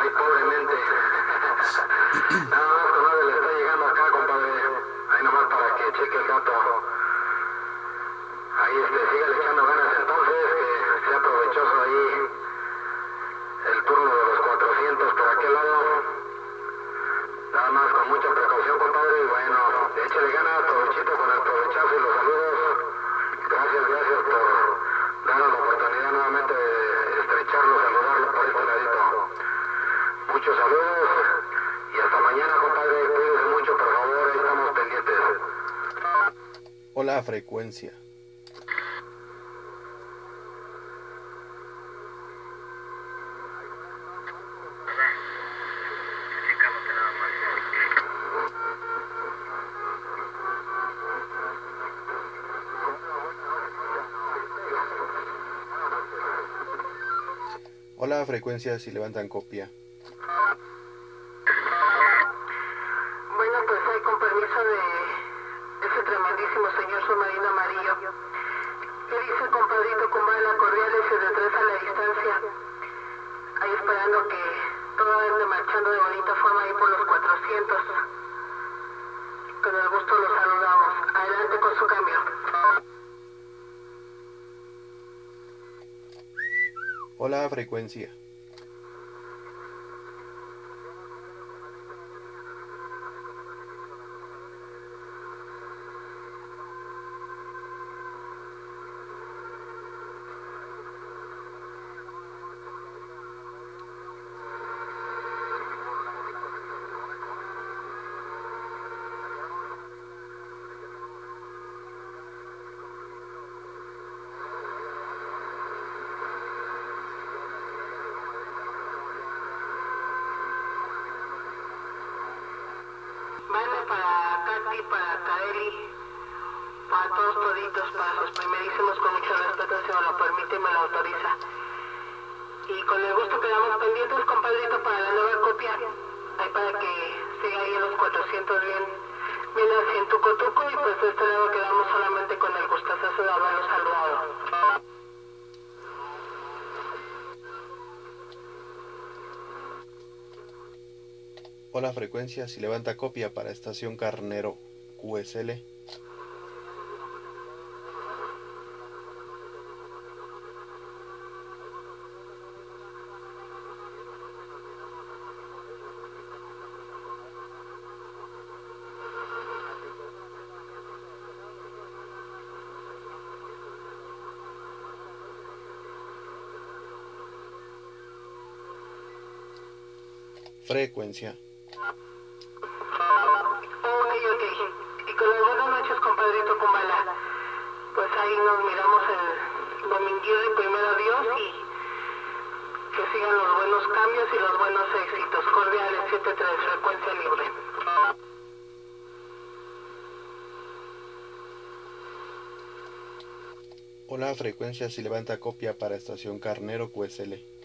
Ay, pobremente. Nada más con nadie le está llegando acá, compadre. Ahí nomás para que cheque el dato. Ahí este, sigue echando ganas entonces, que sea provechoso ahí el turno de los 400 por aquel lado. Nada más con mucha precaución, compadre. Y bueno, échale ganas, provechito con el provechazo y los saludos. Gracias, gracias por darnos la oportunidad nuevamente de estrecharlo, saludarlo por este ladito. Muchos saludos y hasta mañana, compadre. Cuídense mucho, por favor. Estamos pendientes. Hola frecuencia. Hola frecuencia si levantan copia. Bueno, pues ahí con permiso de ese tremendísimo señor submarino amarillo. ¿Qué dice el compadrito con bala cordiales y de tres a la distancia? Ahí esperando que todo ande marchando de bonita forma ahí por los 400. Con el gusto los saludamos. Adelante con su cambio. Hola frecuencia. Vale para Katy, para Kaeli, para todos toditos, para los primerísimos con mucho respeto, si me lo permite y me lo autoriza. Y con el gusto quedamos pendientes, compadrito, para la nueva copia. Ahí para que siga ahí en los 400 bien, bien tuco tuco y pues de este lado quedamos solamente Hola frecuencia si levanta copia para estación Carnero QSL. Frecuencia. Noches, compadrito Kumbala. Pues ahí nos miramos el domingo de primero Dios y que sigan los buenos cambios y los buenos éxitos. Cordiales 73, frecuencia libre. Hola frecuencia si levanta copia para estación Carnero QSL.